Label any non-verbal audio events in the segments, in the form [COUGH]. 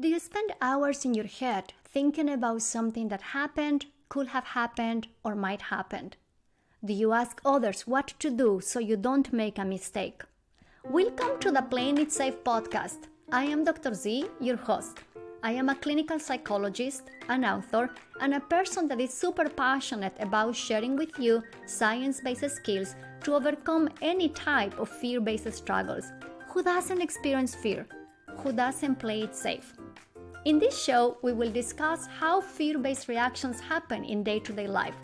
Do you spend hours in your head thinking about something that happened, could have happened, or might happen? Do you ask others what to do so you don't make a mistake? Welcome to the Playing It Safe podcast. I am Dr. Z, your host. I am a clinical psychologist, an author, and a person that is super passionate about sharing with you science based skills to overcome any type of fear based struggles. Who doesn't experience fear? Who doesn't play it safe? In this show, we will discuss how fear based reactions happen in day to day life,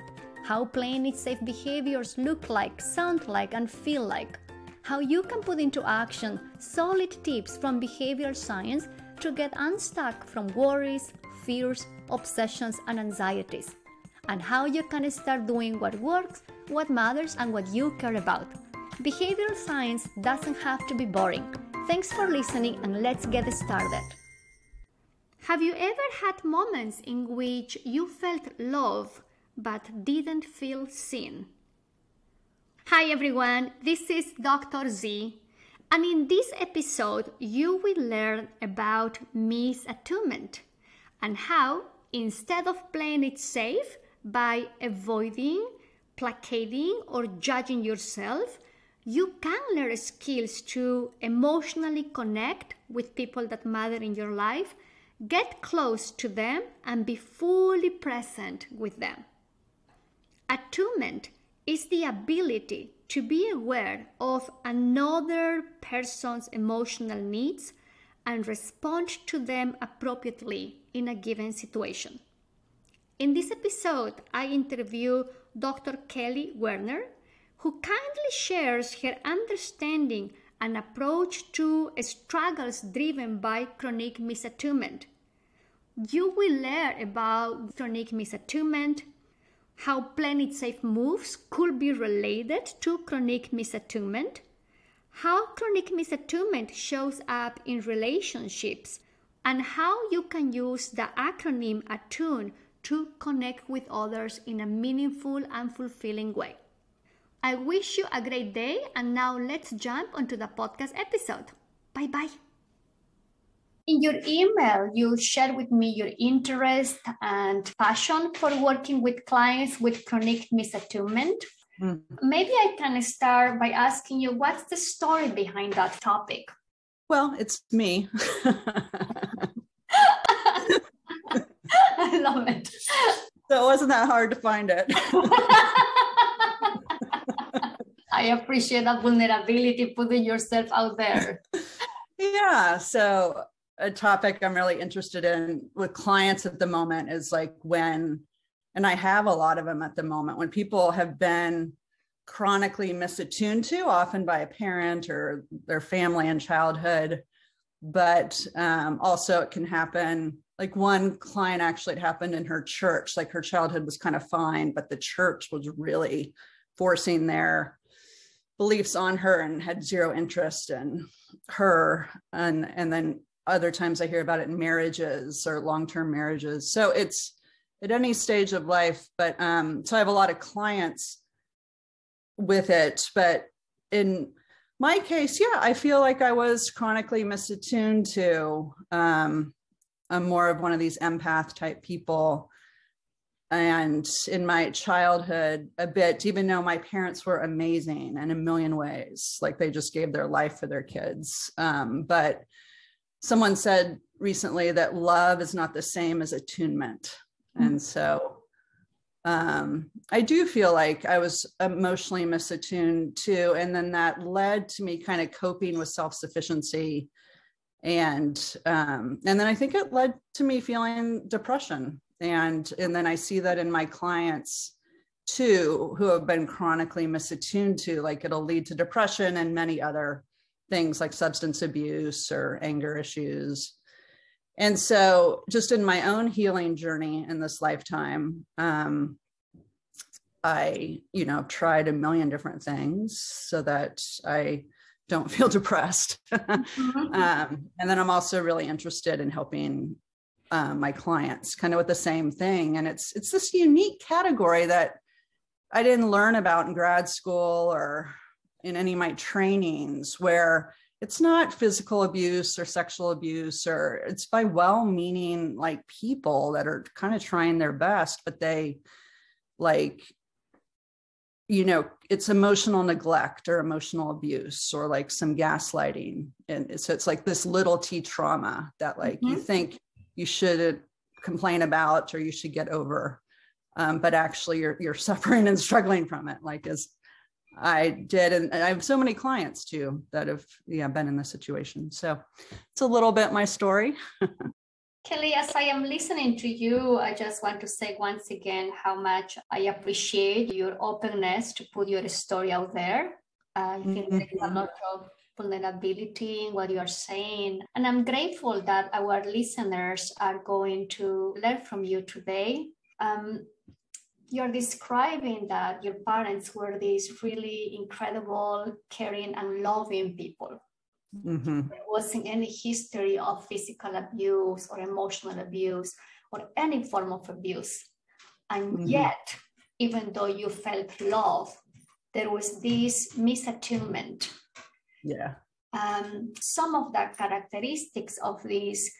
how playing it safe behaviors look like, sound like, and feel like, how you can put into action solid tips from behavioral science to get unstuck from worries, fears, obsessions, and anxieties, and how you can start doing what works, what matters, and what you care about. Behavioral science doesn't have to be boring. Thanks for listening, and let's get started. Have you ever had moments in which you felt love but didn't feel seen? Hi everyone, this is Dr. Z, and in this episode, you will learn about misattunement and how, instead of playing it safe by avoiding, placating, or judging yourself, you can learn skills to emotionally connect with people that matter in your life Get close to them and be fully present with them. Attunement is the ability to be aware of another person's emotional needs and respond to them appropriately in a given situation. In this episode, I interview Dr. Kelly Werner, who kindly shares her understanding and approach to struggles driven by chronic misattunement. You will learn about chronic misattunement, how playing it safe moves could be related to chronic misattunement, how chronic misattunement shows up in relationships, and how you can use the acronym ATTUNE to connect with others in a meaningful and fulfilling way. I wish you a great day, and now let's jump onto the podcast episode. Bye bye. In your email, you shared with me your interest and passion for working with clients with chronic misattunement. Mm. Maybe I can start by asking you what's the story behind that topic? Well, it's me. [LAUGHS] [LAUGHS] I love it. So it wasn't that hard to find it. [LAUGHS] I appreciate that vulnerability, putting yourself out there. [LAUGHS] Yeah. So, a topic I'm really interested in with clients at the moment is like when, and I have a lot of them at the moment, when people have been chronically misattuned to, often by a parent or their family in childhood. But um, also, it can happen. Like one client actually, it happened in her church. Like her childhood was kind of fine, but the church was really forcing their beliefs on her and had zero interest in her. And and then other times i hear about it in marriages or long-term marriages. So it's at any stage of life but um so i have a lot of clients with it. But in my case yeah i feel like i was chronically misattuned to um i'm more of one of these empath type people and in my childhood a bit even though my parents were amazing in a million ways like they just gave their life for their kids. Um, but someone said recently that love is not the same as attunement. Mm-hmm. and so um, i do feel like i was emotionally misattuned too and then that led to me kind of coping with self-sufficiency and um, and then i think it led to me feeling depression and and then i see that in my clients too who have been chronically misattuned to like it'll lead to depression and many other things like substance abuse or anger issues and so just in my own healing journey in this lifetime um, i you know tried a million different things so that i don't [LAUGHS] feel depressed mm-hmm. [LAUGHS] um, and then i'm also really interested in helping uh, my clients kind of with the same thing and it's it's this unique category that i didn't learn about in grad school or in any of my trainings where it's not physical abuse or sexual abuse or it's by well-meaning like people that are kind of trying their best but they like you know it's emotional neglect or emotional abuse or like some gaslighting and so it's like this little t trauma that like mm-hmm. you think you shouldn't complain about or you should get over um, but actually you're you're [LAUGHS] suffering and struggling from it like as i did and, i have so many clients too that have yeah been in this situation so it's a little bit my story [LAUGHS] Kelly, as I am listening to you, I just want to say once again how much I appreciate your openness to put your story out there. I think mm-hmm. there's a lot of vulnerability what you're saying. And I'm grateful that our listeners are going to learn from you today. Um, you're describing that your parents were these really incredible, caring, and loving people. Mm-hmm. There wasn't any history of physical abuse or emotional abuse or any form of abuse. And mm-hmm. yet, even though you felt love, there was this misattunement. Yeah. Um, some of the characteristics of this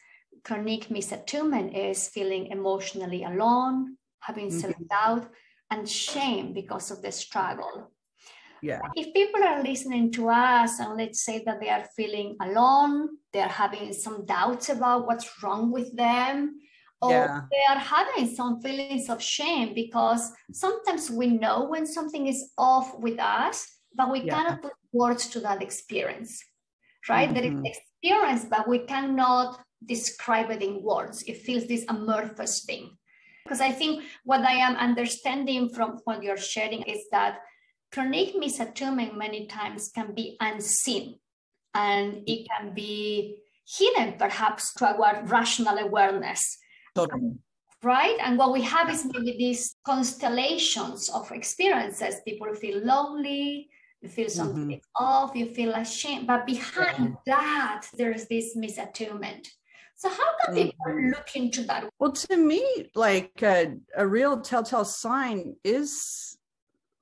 chronic misattunement is feeling emotionally alone, having mm-hmm. self doubt, and shame because of the struggle yeah if people are listening to us and let's say that they are feeling alone they're having some doubts about what's wrong with them or yeah. they are having some feelings of shame because sometimes we know when something is off with us but we yeah. cannot put words to that experience right mm-hmm. there is experience but we cannot describe it in words it feels this amorphous thing because i think what i am understanding from what you're sharing is that chronic misattunement many times can be unseen and it can be hidden perhaps to our rational awareness. Totally. Right? And what we have is maybe these constellations of experiences. People feel lonely, you feel something mm-hmm. off, you feel ashamed. But behind yeah. that, there's this misattunement. So how can people mm-hmm. look into that? Well, to me, like a, a real telltale sign is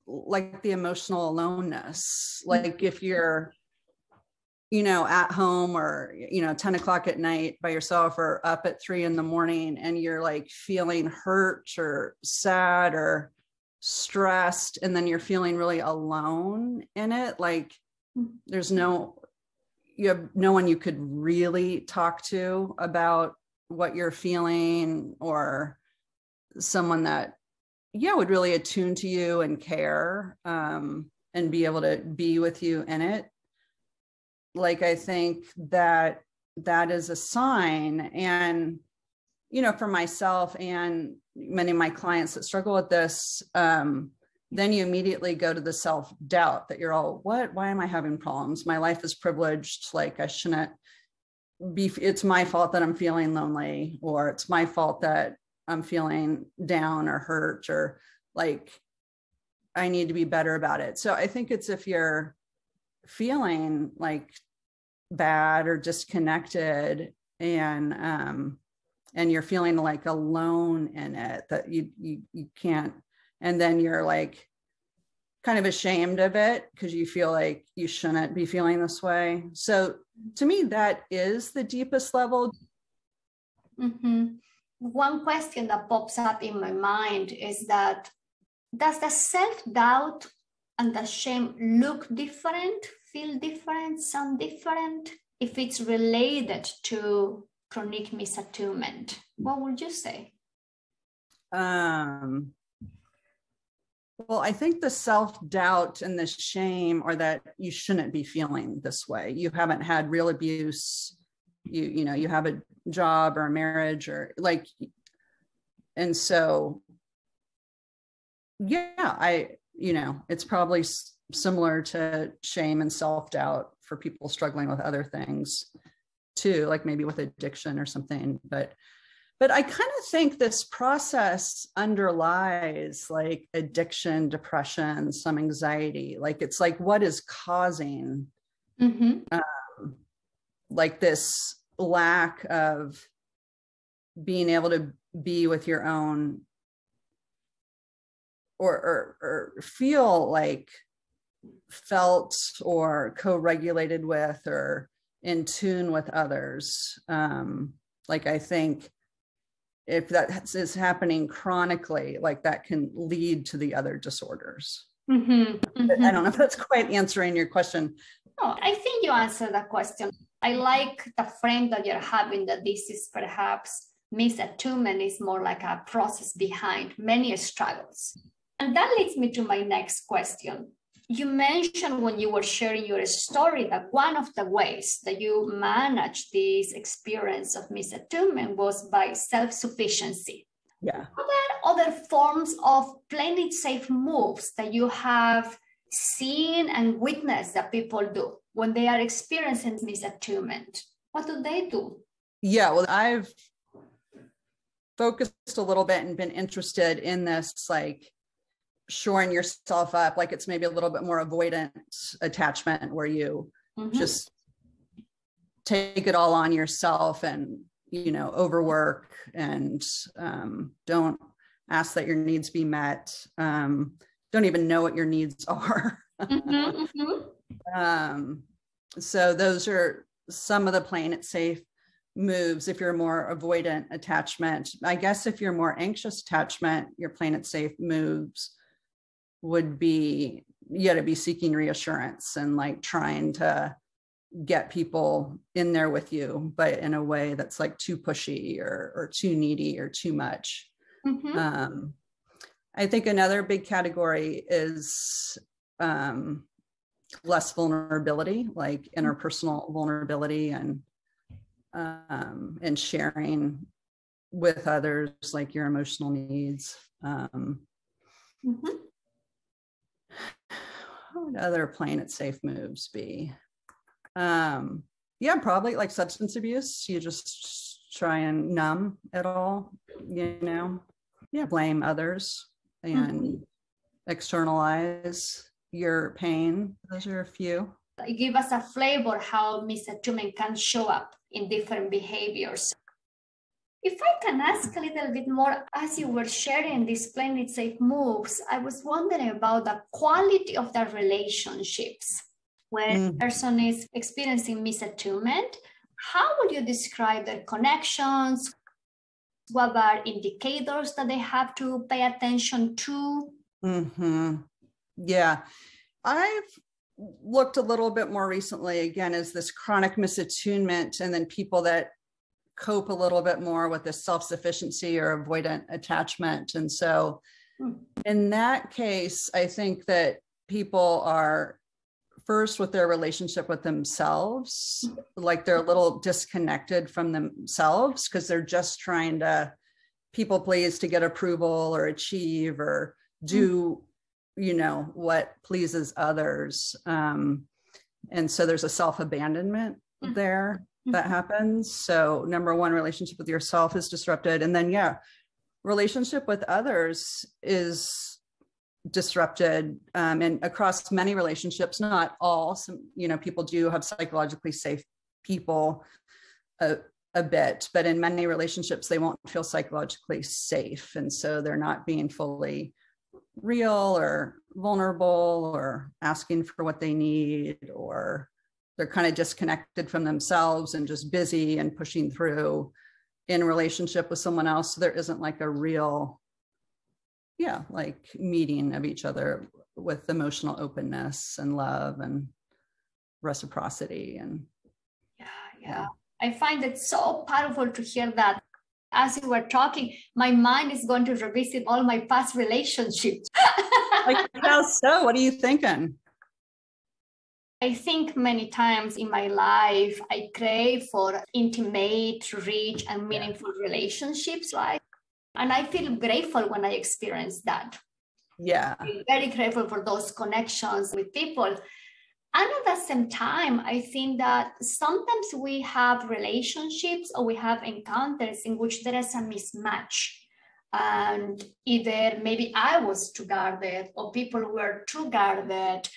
like the emotional aloneness mm-hmm. like if you're you know at home or you know 10 o'clock at night by yourself or up at three in the morning and you're like feeling hurt or sad or stressed and then you're feeling really alone in it like mm-hmm. there's no you have no one you could really talk to about what you're feeling or someone that yeah would really attune to you and care um, and be able to be with you in it like i think that that is a sign and you know for myself and many of my clients that struggle with this um, then you immediately go to the self doubt that you're all what? Why am i having problems? My life is privileged. Like i shouldn't be it's my fault that i'm feeling lonely or it's my fault that I'm feeling down or hurt or like I need to be better about it. So I think it's if you're feeling like bad or disconnected and um and you're feeling like alone in it that you you you can't and then you're like kind of ashamed of it because you feel like you shouldn't be feeling this way. So to me that is the deepest level. Mm-hmm one question that pops up in my mind is that does the self-doubt and the shame look different feel different sound different if it's related to chronic misattunement what would you say? Um well i think the self-doubt and the shame are that you shouldn't be feeling this way. You haven't had real abuse. You you know you have a job or a marriage or like and so yeah i you know it's probably similar to shame and self-doubt for people struggling with other things too like maybe with addiction or something but but i kind of think this process underlies like addiction depression some anxiety like it's like what is causing mm-hmm. um, like this lack of being able to be with your own or, or, or feel like felt or co-regulated with or in tune with others. Um, like i think if that is happening chronically like that can lead to the other disorders. Mm-hmm, mm-hmm. i don't know if that's quite answering your question. No i think you answered that question. I like the frame that you're having that this is perhaps misattunement is more like a process behind many struggles. And that leads me to my next question you mentioned when you were sharing your story that one of the ways that you managed this experience of misattunement was by self-sufficiency. Yeah. Are there other forms of playing it safe moves that you have seen and witnessed that people do when they are experiencing misattunement? What do they do? Yeah, well, I've focused a little bit and been interested in this like shoring yourself up like it's maybe a little bit more avoidant attachment where you mm-hmm. just take it all on yourself and you know overwork and um, don't ask that your needs be met um, don't even know what your needs [LAUGHS] are mm-hmm, mm-hmm. Um, so those are some of the playing it safe moves if you're more avoidant attachment i guess if you're more anxious attachment your playing it safe moves would be you got to be seeking reassurance and like trying to get people in there with you but in a way that's like too pushy or or too needy or too much. Mm-hmm. um, i think another big category is um, less vulnerability like interpersonal vulnerability and um, and sharing with others like your emotional needs. Um, mm-hmm what would other playing it safe moves be? Um, yeah, probably like substance abuse. You just try and numb it all, you know. Yeah, blame others and mm-hmm. externalize your pain. Those are a few. Give us a flavor how misattunement can show up in different behaviors. If I can ask a little bit more, as you were sharing these playing it safe moves, I was wondering about the quality of the relationships when mm. a person is experiencing misattunement. How would you describe their connections? What are indicators that they have to pay attention to? Mm-hmm. Yeah, I've looked a little bit more recently again as this chronic misattunement and then people that cope a little bit more with this self-sufficiency or avoidant attachment. And so hmm. in that case i think that people are first with their relationship with themselves like they're a little disconnected from themselves because they're just trying to people please to get approval or achieve or do you know what pleases others. Um, and so there's a self-abandonment mm-hmm. there that mm-hmm. happens. So, number one, relationship with yourself is disrupted. And then, yeah, relationship with others is disrupted um, and across many relationships, not all. Some, you know, people do have psychologically safe people a, a bit, but in many relationships, they won't feel psychologically safe. And so they're not being fully real or vulnerable or asking for what they need or they're kind of disconnected from themselves and just busy and pushing through in relationship with someone else. So there isn't like a real yeah like meeting of each other with emotional openness and love and reciprocity and yeah. yeah. I find it so powerful to hear that as you were talking my mind is going to revisit all my past relationships. Like [LAUGHS] how so? What are you thinking I think many times in my life, I crave for intimate, rich, and meaningful relationships. Like, and I feel grateful when I experience that. Yeah. I'm very grateful for those connections with people. And at the same time, I think that sometimes we have relationships or we have encounters in which there is a mismatch. And either maybe I was too guarded or people were too guarded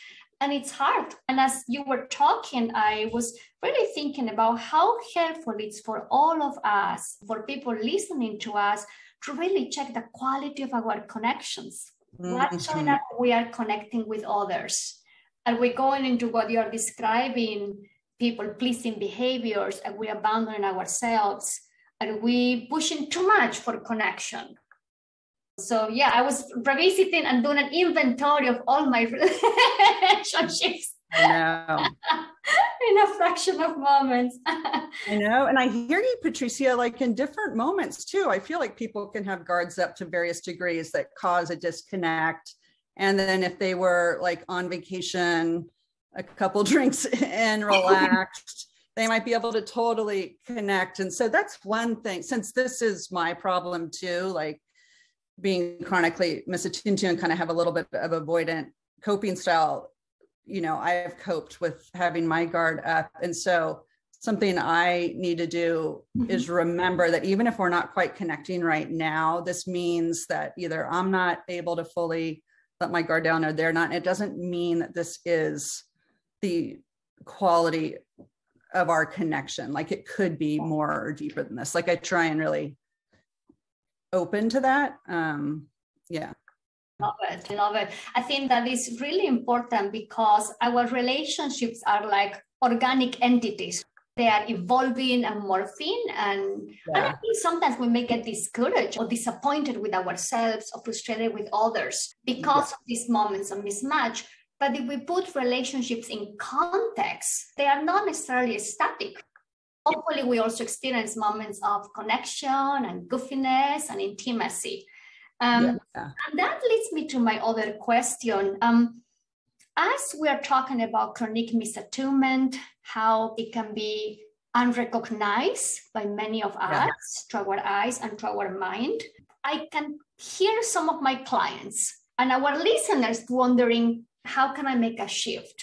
and it's hard. And as you were talking, I was really thinking about how helpful it's for all of us, for people listening to us, to really check the quality of our connections. Mm-hmm. Not so that we are connecting with others. Are we're going into what you're describing people pleasing behaviors and we abandoning ourselves Are we pushing too much for connection so yeah i was revisiting and doing an inventory of all my [LAUGHS] relationships I know. [LAUGHS] in a fraction of moments. [LAUGHS] I know. And I hear you, Patricia, like in different moments too. I feel like people can have guards up to various degrees that cause a disconnect. And then if they were like on vacation, a couple drinks and relaxed, they might be able to totally connect. And so that's one thing, since this is my problem too, like being chronically misattuned to and kind of have a little bit of avoidant coping style you know i have coped with having my guard up. And so something i need to do mm-hmm. is remember that even if we're not quite connecting right now this means that either i'm not able to fully let my guard down or they're not. It doesn't mean that this is the quality of our connection. Like it could be more or deeper than this. Like i try and really open to that um yeah Love it, love it. I think that is really important because our relationships are like organic entities. They are evolving and morphing, and, yeah. and I think sometimes we may get discouraged or disappointed with ourselves or frustrated with others because yeah. of these moments of mismatch. But if we put relationships in context, they are not necessarily static. Hopefully, we also experience moments of connection and goofiness and intimacy. Um, yeah. And that leads me to my other question. Um, as we are talking about chronic misattunement, how it can be unrecognized by many of us yeah. through our eyes and through our mind, I can hear some of my clients and our listeners wondering, how can I make a shift?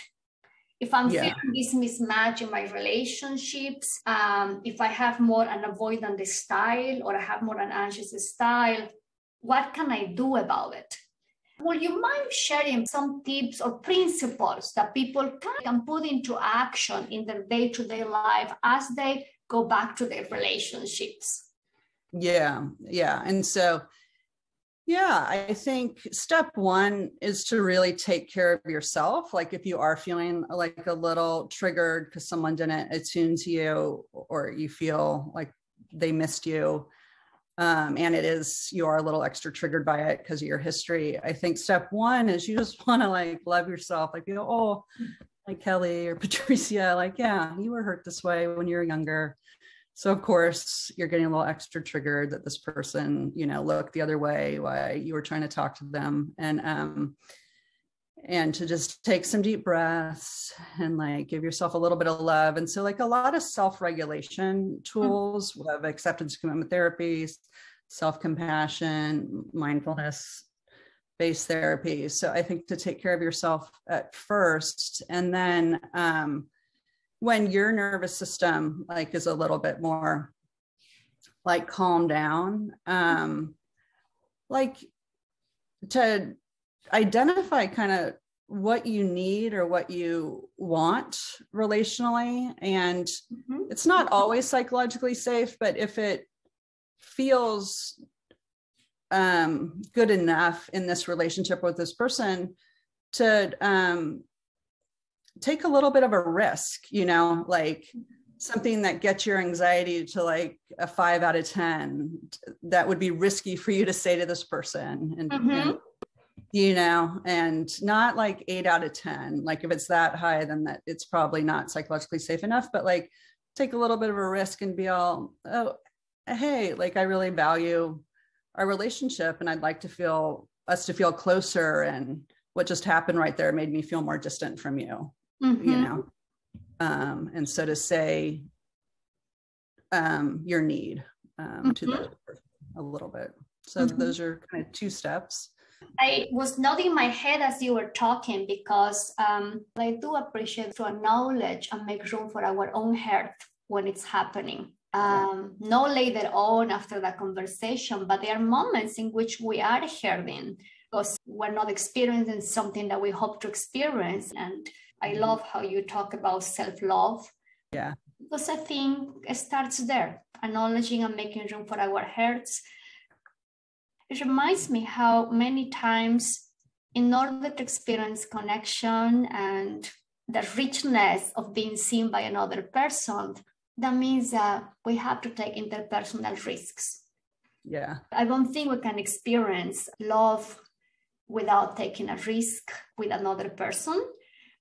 If I'm yeah. feeling this mismatch in my relationships, um, if I have more an avoidant style or I have more an anxious style, what can I do about it? Would you mind sharing some tips or principles that people can put into action in their day to day life as they go back to their relationships? Yeah, yeah. And so, yeah, I think step one is to really take care of yourself. Like if you are feeling like a little triggered because someone didn't attune to you or you feel like they missed you, um, and it is you are a little extra triggered by it because of your history i think step one is you just [LAUGHS] want to like love yourself like you know oh like kelly or [LAUGHS] patricia like yeah you were hurt this way when you were younger so of course you're getting a little extra triggered that this person you know looked the other way while you were trying to talk to them and um and to just take some deep breaths and like give yourself a little bit of love. And so, like a lot of self regulation tools, mm-hmm. we have acceptance commitment therapies, self compassion, mindfulness based therapy. So, I think to take care of yourself at first, and then um, when your nervous system like is a little bit more like calm down, um, like to identify kind of what you need or what you want relationally and mm-hmm. it's not always psychologically safe but if it feels um, good enough in this relationship with this person to um, take a little bit of a risk you know like something that gets your anxiety to like a five out of ten that would be risky for you to say to this person and, mm-hmm. and you know, and not like eight out of 10. Like if it's that high, then that it's probably not psychologically safe enough, but like take a little bit of a risk and be all, oh, hey, like I really value our relationship and I'd like to feel us to feel closer. And what just happened right there made me feel more distant from you, mm-hmm. you know? Um, and so to say um, your need um, mm-hmm. to the a little bit. So mm-hmm. those are kind of two steps. I was nodding my head as you were talking because um, I do appreciate to acknowledge and make room for our own heart when it's happening. Um, not later on after that conversation, but there are moments in which we are hurting because we're not experiencing something that we hope to experience. And I love how you talk about self love. Yeah. Because I think it starts there, acknowledging and making room for our hurts. it reminds me how many times in order to experience connection and the richness of being seen by another person, that means that we have to take interpersonal risks. Yeah. I don't think we can experience love without taking a risk with another person.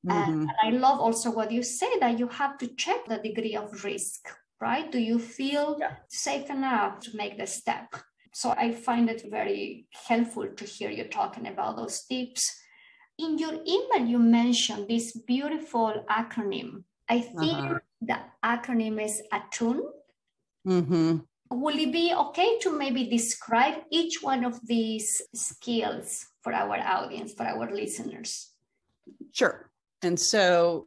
Mm-hmm. And I love also what you say that you have to check the degree of risk, right? Do you feel yeah. safe enough to make the step? So I find it very helpful to hear you talking about those tips. In your email, you mentioned this beautiful acronym. I think uh-huh. the acronym is ATTUNE. Mm-hmm. Will it be okay to maybe describe each one of these skills for our audience, for our listeners? Sure. And so,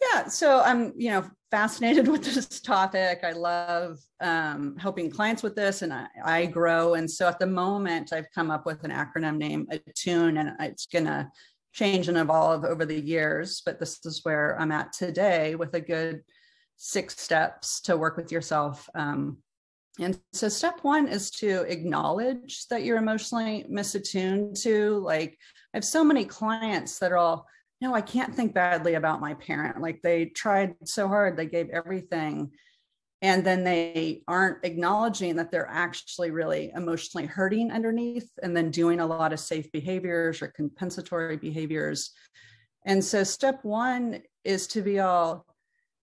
yeah, so I'm, you know, fascinated [LAUGHS] with this topic. I love um, helping clients with this and I, I, grow. And so at the moment, I've come up with an acronym name, Attune, and it's going to change and evolve over the years. But this is where I'm at today with a good six steps to work with yourself. Um, and so step one is to acknowledge that you're emotionally misattuned to. Like I have so many clients that are all, no, I can't think badly about my parent. Like they tried so hard, they gave everything. And then they aren't acknowledging that they're actually really emotionally hurting underneath and then doing a lot of safe behaviors or compensatory behaviors. And so, step one is to be all,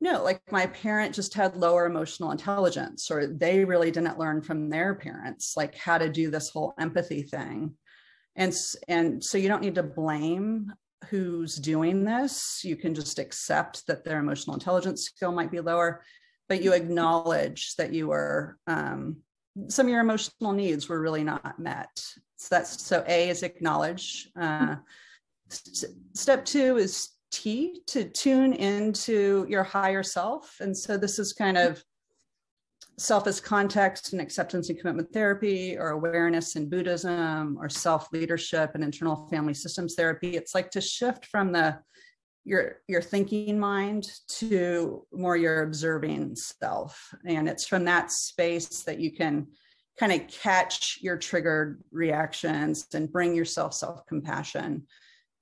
no, like my parent just had lower emotional intelligence, or they really didn't learn from their parents, like how to do this whole empathy thing. And, and so you don't need to blame who's doing this, you can just accept that their emotional intelligence skill might be lower, but you acknowledge that you were um, some of your emotional needs were really not met. So that's so A is acknowledge. Uh, st- step two is T to tune into your higher self, and so this is kind of self as context and acceptance and commitment therapy or awareness in buddhism or self leadership and internal family systems therapy. It's like to shift from the your your thinking mind to more your observing self. And it's from that space that you can kind of catch your triggered reactions and bring yourself self compassion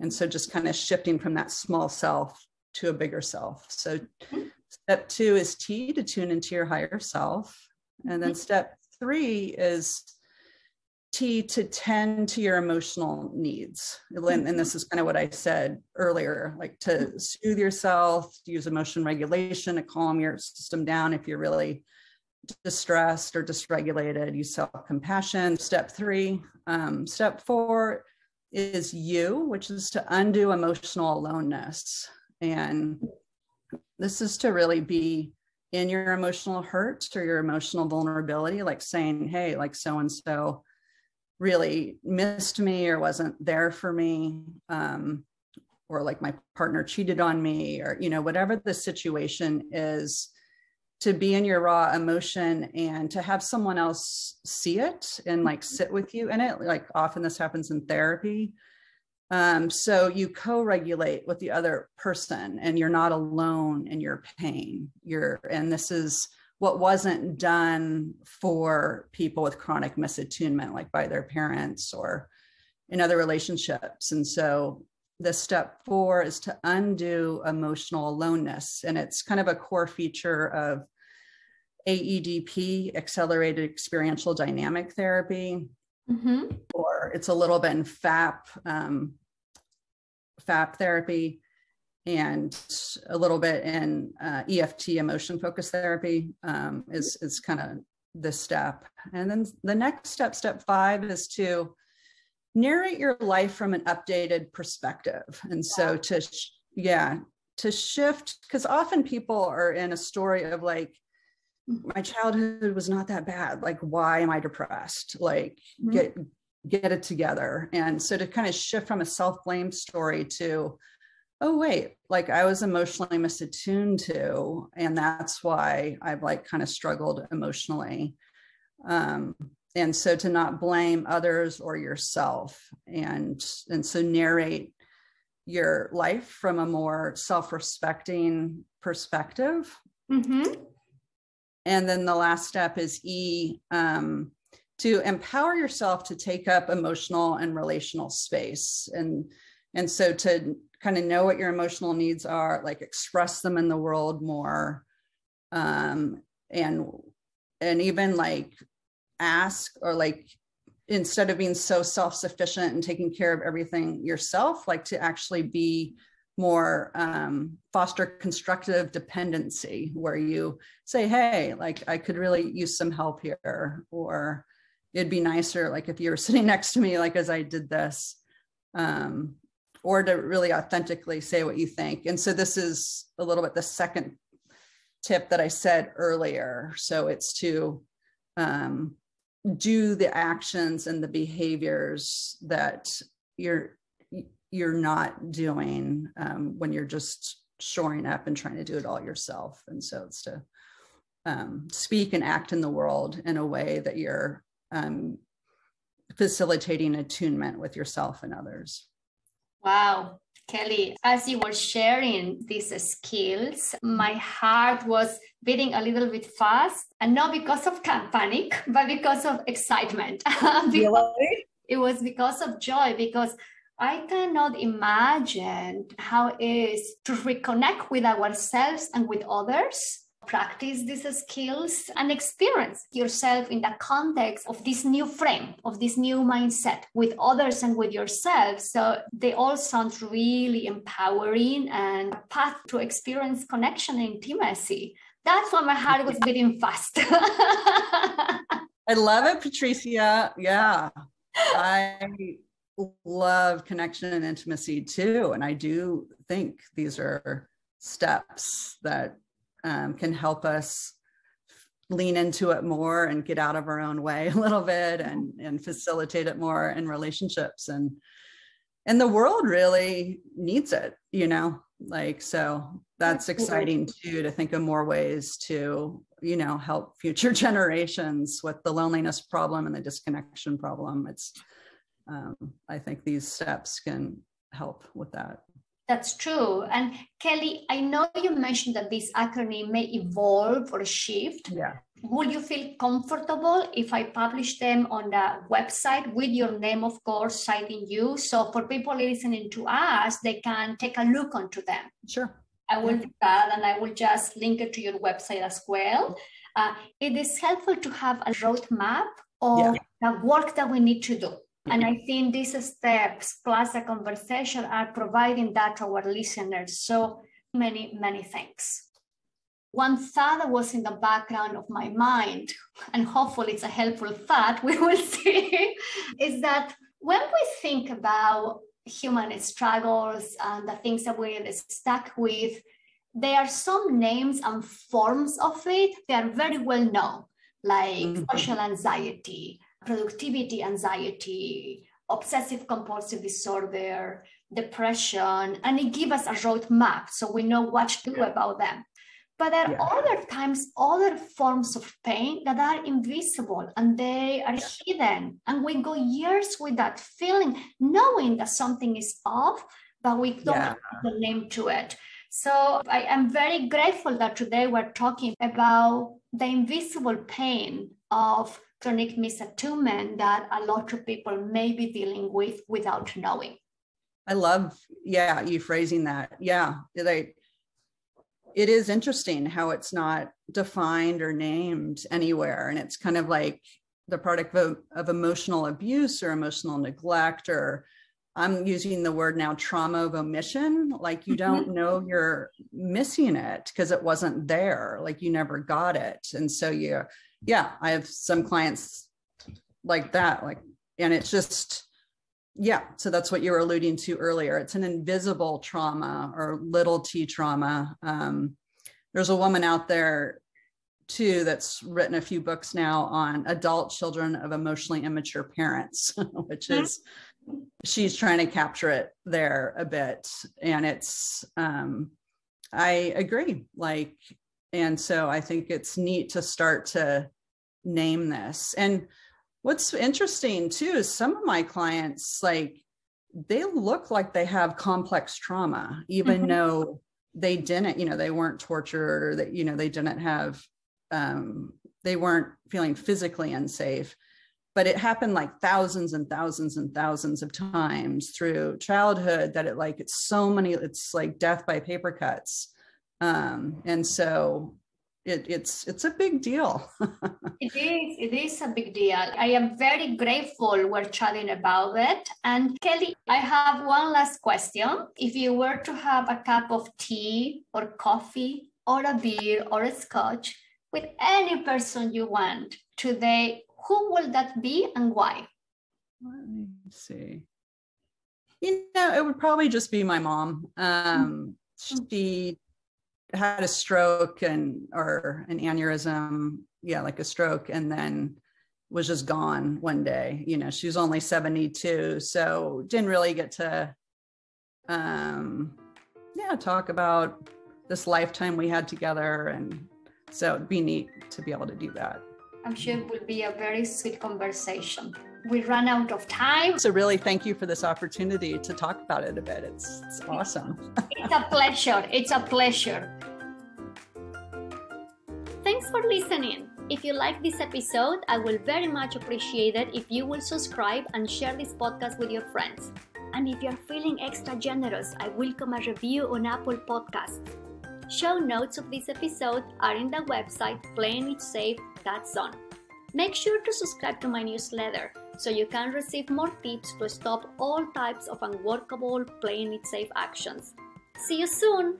and so just kind of shifting from that small self to a bigger self. So mm-hmm. Step two is T to tune into your higher self. And then mm-hmm. step three is T to tend to your emotional needs. And this is kind of what I said earlier like to mm-hmm. soothe yourself, use emotion regulation to calm your system down if you're really distressed or dysregulated, use self compassion. Step three. Um, step four is you, which is to undo emotional aloneness. And this is to really be in your emotional hurt or your emotional vulnerability, like saying, hey, like so and so really missed me or wasn't there for me. Um, or like my partner cheated on me, or, you know, whatever the situation is, to be in your raw emotion and to have someone else see it and like sit with you in it. Like often this happens in therapy um, so you co-regulate with the other person and you're not alone in your pain. You're, and this is what wasn't done for people with chronic misattunement, like by their parents or in other relationships. And so the step four is to undo emotional aloneness. And it's kind of a core feature of AEDP, accelerated experiential dynamic therapy. Mm-hmm. Or it's a little bit in FAP, um, FAP therapy, and a little bit in uh, EFT, emotion focused therapy, um, is is kind of the step. And then the next step, step five, is to narrate your life from an updated perspective. And so to yeah, to shift because often people are in a story of like my childhood was not that bad. Like why am i depressed? Like mm-hmm. get get it together. And so to kind of shift from a self-blame story to oh wait like i was emotionally misattuned to and that's why i've like kind of struggled emotionally. Um and so to not blame others or yourself and and so narrate your life from a more self-respecting perspective. Mm-hmm and then the last step is E, um, to empower yourself to take up emotional and relational space. And and so to kind of know what your emotional needs are like express them in the world more um and and even like ask or like instead of being so self-sufficient and taking care of everything yourself like to actually be more um, foster constructive dependency where you say hey like i could really use some help here or it'd be nicer like if you were [LAUGHS] sitting next to me like as i did this um, or to really authentically say what you think. And so this is a little bit the second tip that i said earlier. So it's to um, do the actions and the behaviors that you're you're not doing um, when you're just shoring up and trying to do it all yourself and so it's to um, speak and act in the world in a way that you're um, facilitating attunement with yourself and others. Wow. Kelly, as you were sharing these skills, my heart was beating a little bit fast, and not because of panic, but because of excitement. [LAUGHS] really? It was because of joy, because I cannot imagine how it is to reconnect with ourselves and with others practice these skills and experience yourself in the context of this new frame, of this new mindset with others and with yourself. So they all sound really empowering and a path to experience connection and intimacy. That's why my heart was beating fast. [LAUGHS] I love it, Patricia. Yeah. I love connection and intimacy too. And I do think these are steps that um, can help us lean into it more and get out of our own way a little bit and and facilitate it more in relationships and and the world really needs it you know like so that's exciting too to think of more ways to you know help future [LAUGHS] generations with the loneliness problem and the disconnection problem it's um, i think these steps can help with that that's true. And Kelly, I know you mentioned that this acronym may evolve or shift. Yeah. Would you feel comfortable if I publish them on the website with your name, of course, citing you? So for people listening to us, they can take a look onto them. Sure. I will do that and I will just link it to your website as well. Uh, it is helpful to have a roadmap of yeah. the work that we need to do. And I think these steps plus the conversation are providing that to our listeners. So many, many thanks. One thought that was in the background of my mind, and hopefully it's a helpful thought, [LAUGHS] we will see, is that when we think about human struggles and the things that we're stuck with, there are some names and forms of it that are very well known, like mm-hmm. social anxiety, productivity anxiety, obsessive compulsive disorder, depression, and it gives us a roadmap so we know what to do about them. But there are yeah. other times, other forms of pain that are invisible and they are hidden. And we go years with that feeling, knowing that something is off, but we don't yeah. have the name to it. So I am very grateful that today we're talking about the invisible pain of chronic misattunement that a lot of people may be dealing with without knowing. I love, yeah, you phrasing that. Yeah, it is interesting how it's not defined or named anywhere, and it's kind of like the product of, of emotional abuse or emotional neglect or I'm using the word now trauma of omission. Like you don't mm-hmm. know you're missing it because it wasn't there. Like you never got it. And so you yeah, I have some clients like that, like, and it's just, yeah. So that's what you were alluding to earlier. It's an invisible trauma or little t trauma. Um, there's a woman out there too that's written a few books now on adult children of emotionally immature parents, [LAUGHS] which mm-hmm. is she's trying to capture it there a bit. And it's um I agree. Like and so I think it's neat to start to name this. And what's interesting too is some of my clients, like, they look like they have complex trauma, even mm-hmm. though they didn't, you know, they weren't tortured or that, you know, they didn't have, um, they weren't feeling physically unsafe, but it happened like thousands and thousands and thousands of times through childhood that it like it's so many it's like death by paper cuts um and so it, it's it's a big deal. [LAUGHS] It is it is a big deal. I am very grateful we're chatting about it. And kelly i have one last question. If you were to have a cup of tea or coffee or a beer or a scotch with any person you want today who will that be and why? Let me see. You know it would probably just be my mom. Um mm-hmm. she had a stroke and or an aneurysm yeah like a stroke and then was just gone one day you know she was only 72 so didn't really get to um yeah talk about this lifetime we had together and so it'd be neat to be able to do that. I'm sure it will be a very sweet conversation we run out of time. So, really, thank you for this opportunity to talk about it a bit. It's, it's awesome. [LAUGHS] it's a pleasure. It's a pleasure. Thanks for listening. If you like this episode, I will very much appreciate it if you will subscribe and share this podcast with your friends. And if you're feeling extra generous, I welcome a review on Apple Podcasts. Show notes of this episode are in the website playingitsafe.zone. Make sure to subscribe to my newsletter so you can receive more tips to stop all types of unworkable playing it safe actions. See you soon!